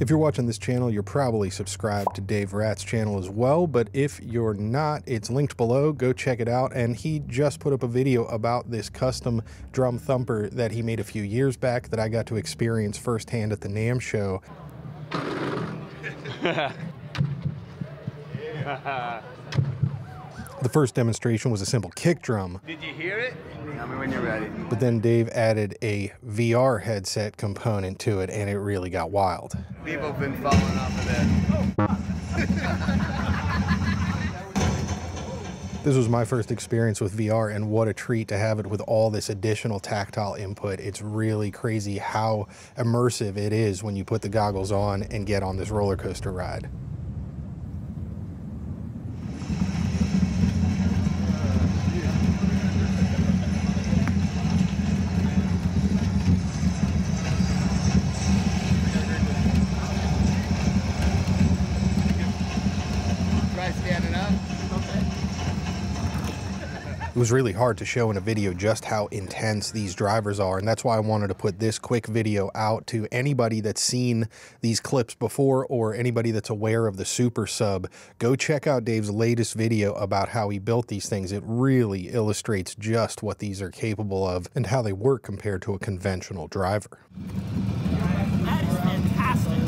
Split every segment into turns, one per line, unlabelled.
If you're watching this channel, you're probably subscribed to Dave Rat's channel as well, but if you're not, it's linked below. Go check it out. And he just put up a video about this custom drum thumper that he made a few years back that I got to experience firsthand at the NAMM show. The first demonstration was a simple kick drum,
Did you hear it? Tell me when you're ready.
but then Dave added a VR headset component to it, and it really got wild.
People have been falling off of. This
was my first experience with VR, and what a treat to have it with all this additional tactile input. It's really crazy how immersive it is when you put the goggles on and get on this roller coaster ride.
Try standing up.
It was really hard to show in a video just how intense these drivers are, and that's why I wanted to put this quick video out to anybody that's seen these clips before or anybody that's aware of the Super Sub. Go check out Dave's latest video about how he built these things. It really illustrates just what these are capable of and how they work compared to a conventional driver.
That is fantastic.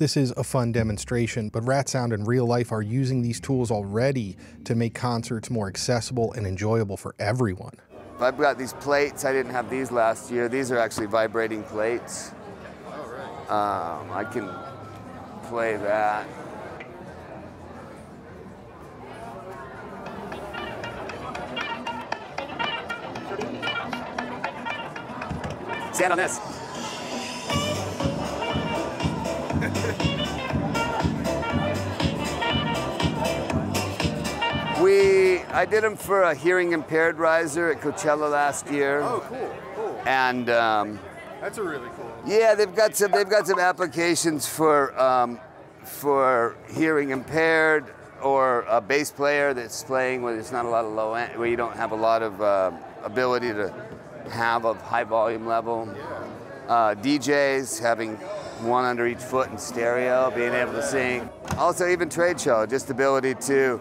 This is a fun demonstration, but Rat Sound in real life are using these tools already to make concerts more accessible and enjoyable for everyone.
I've got these plates. I didn't have these last year. These are actually vibrating plates. Um, I can play that. Stand on this. We, I did them for a hearing impaired riser at Coachella last year.
Oh, cool, cool.
And um,
That's a really cool.
yeah, they've got some, they've got some applications for, um, for hearing impaired or a bass player that's playing where there's not a lot of low end, where you don't have a lot of uh, ability to have a high volume level. Uh, DJs having one under each foot in stereo, being able to sing. Also, even trade show, just ability to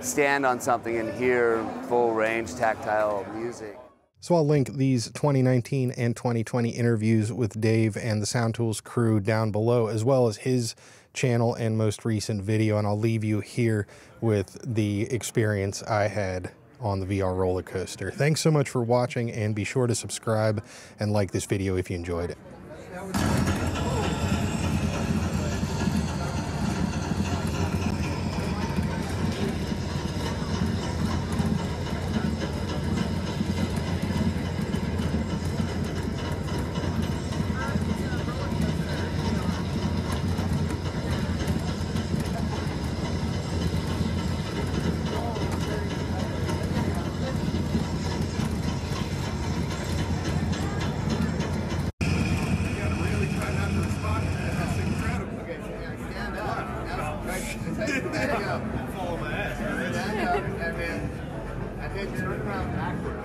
stand on something and hear full range tactile music.
So I'll link these 2019 and 2020 interviews with Dave and the Sound Tools crew down below, as well as his channel and most recent video. And I'll leave you here with the experience I had on the VR roller coaster. Thanks so much for watching, and be sure to subscribe and like this video if you enjoyed it. turn around backwards.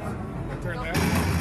I turned that.